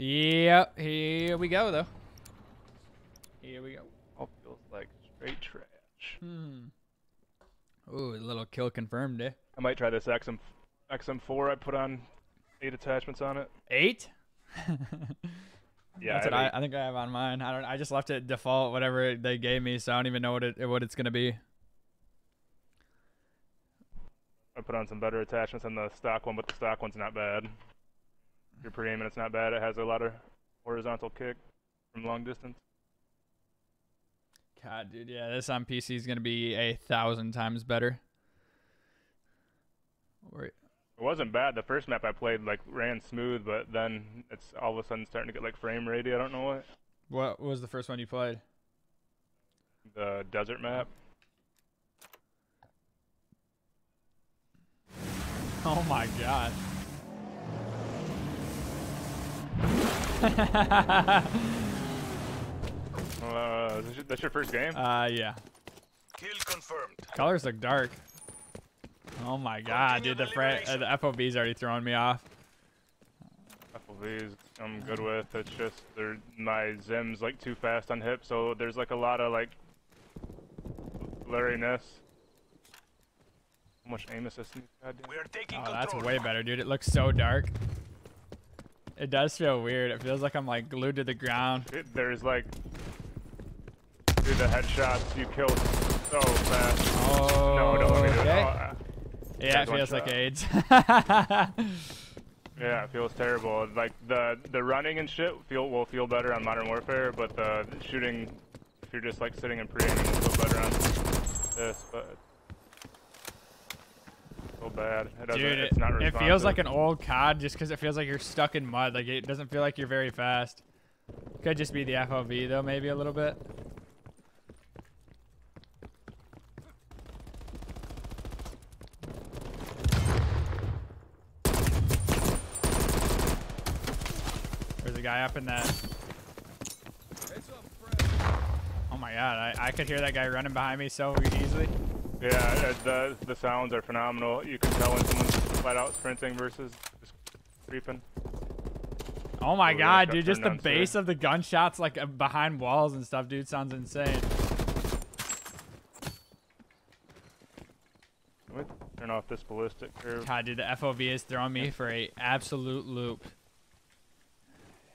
Yep, here we go though. Here we go. All feels like straight trash. Hmm. Ooh, a little kill confirmed, eh? I might try this XM XM4 I put on eight attachments on it. Eight? Yeah, That's what I I, I think I have on mine. I don't. I just left it default, whatever they gave me, so I don't even know what it what it's gonna be. I put on some better attachments on the stock one, but the stock one's not bad. If you're pre-aiming, it's not bad. It has a lot of horizontal kick from long distance. God, dude, yeah, this on PC is gonna be a thousand times better. It wasn't bad. The first map I played like ran smooth, but then it's all of a sudden starting to get like frame ratey. I don't know what. What was the first one you played? The desert map. Oh my god. Uh, is this your- that's your first game? uh, yeah. Kill confirmed. Colors look dark. Oh my god, dude, the fra- uh, the FOV's already throwing me off. FLVs I'm good with. It's just they're my Zim's like too fast on hip, so there's like a lot of like blurriness. How much aim assist? in these goddamn- We are taking Oh, control. that's way better, dude. It looks so dark. It does feel weird. It feels like I'm like glued to the ground. It, there's like through the headshots you kill so fast. Oh, no, don't let me do it. okay. Oh, uh, Yeah, it feels like. AIDS. yeah, it feels terrible. Like the the running and shit feel will feel better on Modern Warfare, but the shooting, if you're just like sitting and pre-aiming, will feel better on this. But so bad. It. Dude, it's not it, it feels like an old COD just because it feels like you're stuck in mud. Like it doesn't feel like you're very fast. Could just be the FOV though, maybe a little bit. There's a guy up in that. Oh my god, I, I could hear that guy running behind me so easily. Yeah, the the sounds are phenomenal. You can tell when someone's flat out sprinting versus just creeping. Oh my god, dude, just the base of the gunshots like uh, behind walls and stuff, dude, sounds insane. Turn off this ballistic curve. God, dude, the FOV is throwing me for a absolute loop.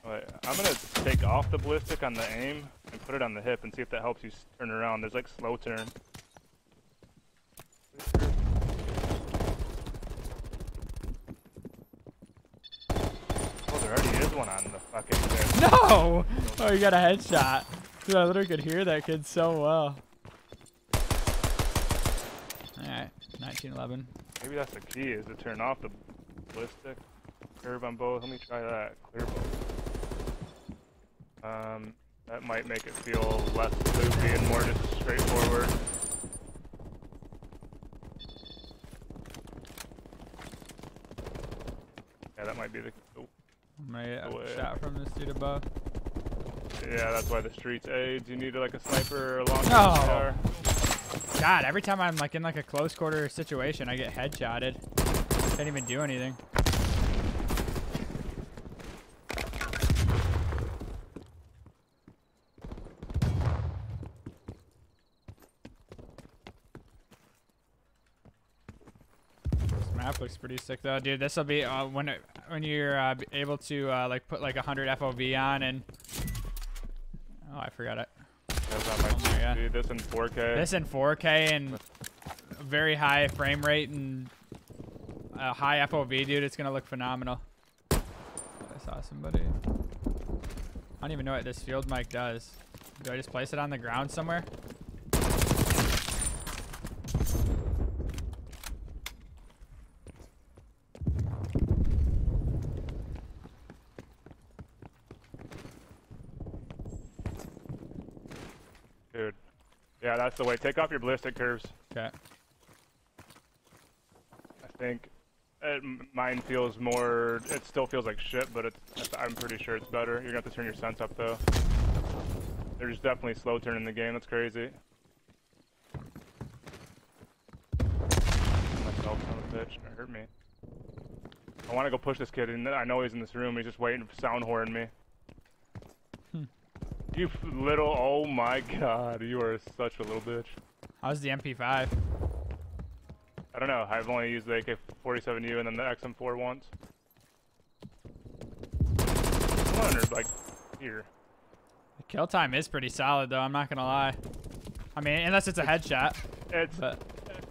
Wait, I'm gonna take off the ballistic on the aim and put it on the hip and see if that helps you turn around. There's like slow turn. Oh, there already is one on the fucking. No! Oh, you got a headshot. Dude, I literally could hear that kid so well. Alright, 1911. Maybe that's the key is to turn off the ballistic curve on both. Let me try that. Clear both. Um, that might make it feel less loopy and more just straightforward. Yeah, that might be the. Oh, My uh, Oh, yeah. shot from this dude above. yeah, that's why the streets aids. You need like a sniper or a long No. car. God, every time I'm like in like a close quarter situation, I get headshotted. Can't even do anything. This map looks pretty sick though, dude. This will be uh, when it, when you're uh, able to uh, like put like 100 FOV on and oh, I forgot it. That's on my Oh. TV. This in 4K. This in 4K and very high frame rate and a high FOV, dude. It's gonna look phenomenal. I saw somebody. I don't even know what this field mic does. Do I just place it on the ground somewhere? Dude. Yeah, that's the way. Take off your ballistic curves. Okay. I think it, mine feels more. It still feels like shit, but it's, I'm pretty sure it's better. You're gonna have to turn your sense up though. There's definitely slow turn in the game. That's crazy. Myself on a bitch. It hurt me. I want to go push this kid, and I know he's in this room. He's just waiting sound horn me. You f- little, oh my god, you are such a little bitch. How's the MP5? I don't know. I've only used the AK-47U and then the XM4 once. Or like here. The kill time is pretty solid though. I'm not gonna lie. I mean, unless it's a headshot. It's But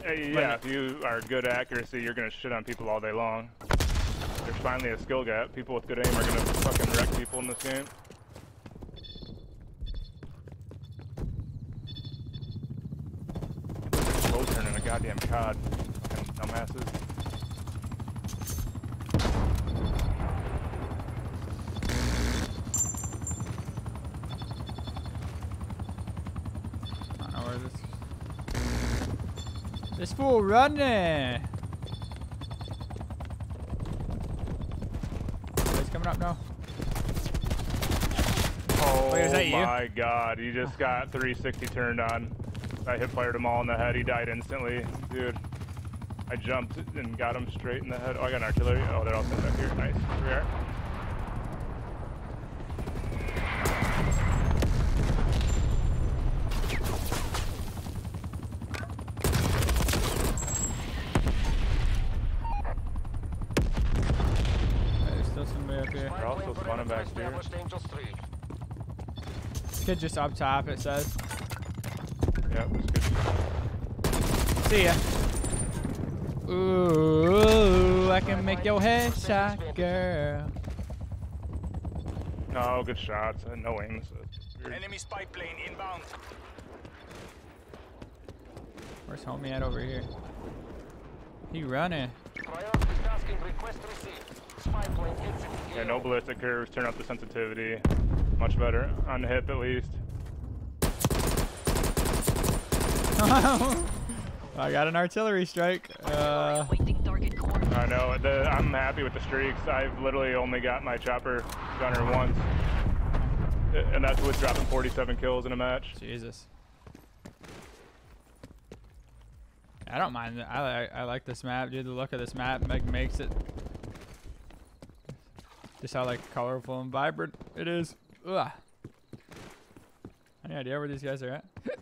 uh, yeah. If you are good accuracy, you're gonna shit on people all day long. There's finally a skill gap. People with good aim are gonna fucking wreck people in this game. Slow turning a goddamn cod. Fucking dumbasses. I don't know where this. This fool running. He's coming up now. Oh Wait, is that oh you? my god, he just got 360 turned on. I hip fired him all in the head. He died instantly, dude. I jumped and got him straight in the head. Oh, I got an artillery. Oh, they're all sitting back here. Nice. Here we are. Okay, there's still somebody up here. They're also spawning back here. Established Angels 3. Kid just up top. It says. Yeah, that's good. See ya. Ooh, I can make your head shot, girl. No, good shots. Uh, No aim assist. Weird. Enemy spy plane inbound. Where's homie at over here? He running. Priority tasking request received. Spy plane exiting Yeah, no ballistic curves. Turn up the sensitivity. Much better. On the hip, at least. I got an artillery strike. Uh, Awaiting target coordinates. I know. The, I'm happy with the streaks. I've literally only got my chopper gunner once. And that's with dropping 47 kills in a match. Jesus. I don't mind. it. I like I like this map, dude. The look of this map make, makes it just how like colorful and vibrant it is. Ugh. Any idea where these guys are at?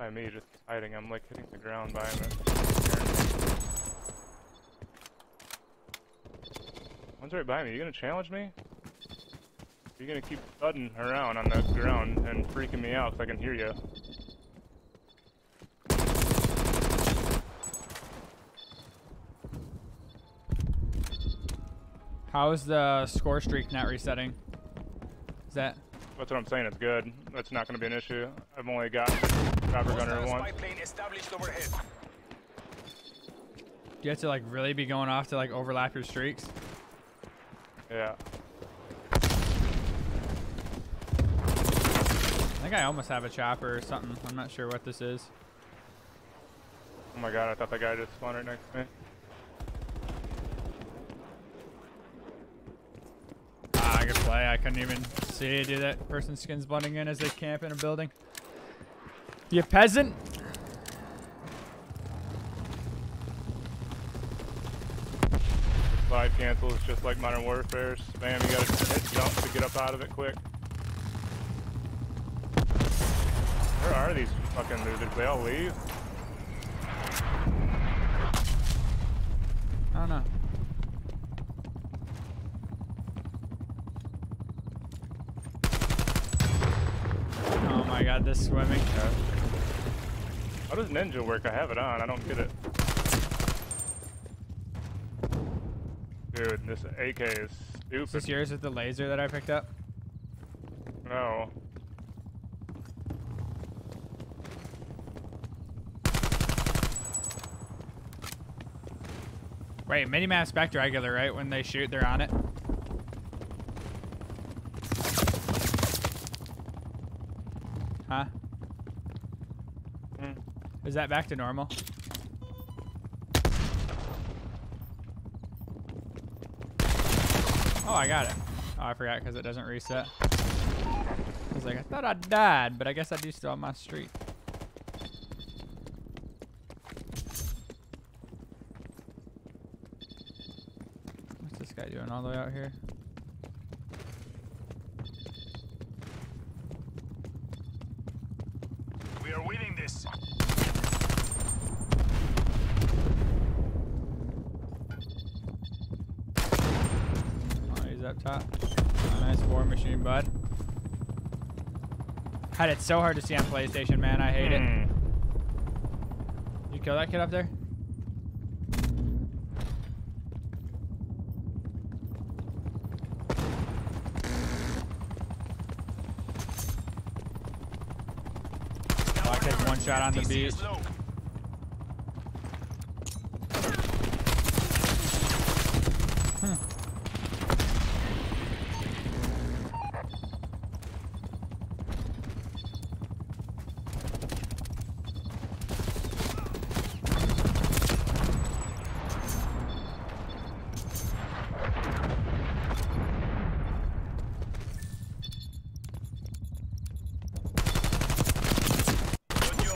By me, just hiding. I'm like hitting the ground by him. One's right by me. You gonna challenge me? You're gonna keep thudding around on the ground and freaking me out 'cause I can hear you. How's the score streak not resetting? Is that That's what I'm saying. It's good. That's not gonna be an issue. I've only got chopper gunner Hostile once. spy plane established overhead. do you have to like really be going off to like overlap your streaks? Yeah. I think I almost have a chopper or something. I'm not sure what this is. Oh my god, I thought that guy just spawned right next to me. Ah, good play. I couldn't even see do that person's skin's blending in as they camp in a building. You peasant. Slide cancels just like Modern Warfare. Spam, you gotta hit jump to get up out of it quick. Where are these fucking losers? They all leave? I don't know. Oh my god, this swimming. How does Ninja work? I have it on. I don't get it. Dude, this AK is Is this yours with the laser that I picked up? No. Wait, minimap's back to regular, right? When they shoot, they're on it. Huh? Hmm. Is that back to normal? Oh, I got it. Oh, I forgot because it doesn't reset. I was like, I thought I died, but I guess I do still on my street. What's this guy doing all the way out here? Oh, he's up top. Oh, nice war machine, bud. God, it's so hard to see on PlayStation, man. I hate it. Hmm. You kill that kid up there? Oh, I take one shot on the TC beach.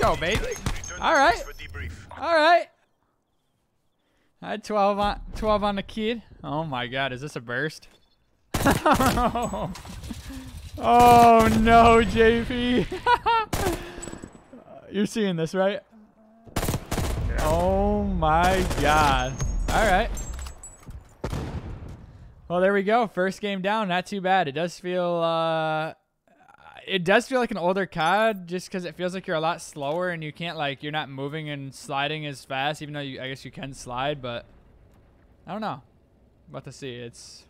Go, baby. All right. All right. I had 12 on 12 on the kid. Oh my god, is this a burst? oh no, JP. You're seeing this, right? Oh my god. All right. Well, there we go. First game down. Not too bad. It does feel uh it does feel like an older COD just because it feels like you're a lot slower and you can't like you're not moving and sliding as fast, even though you I guess you can slide, but I don't know. About to see. It's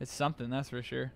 it's something, that's for sure.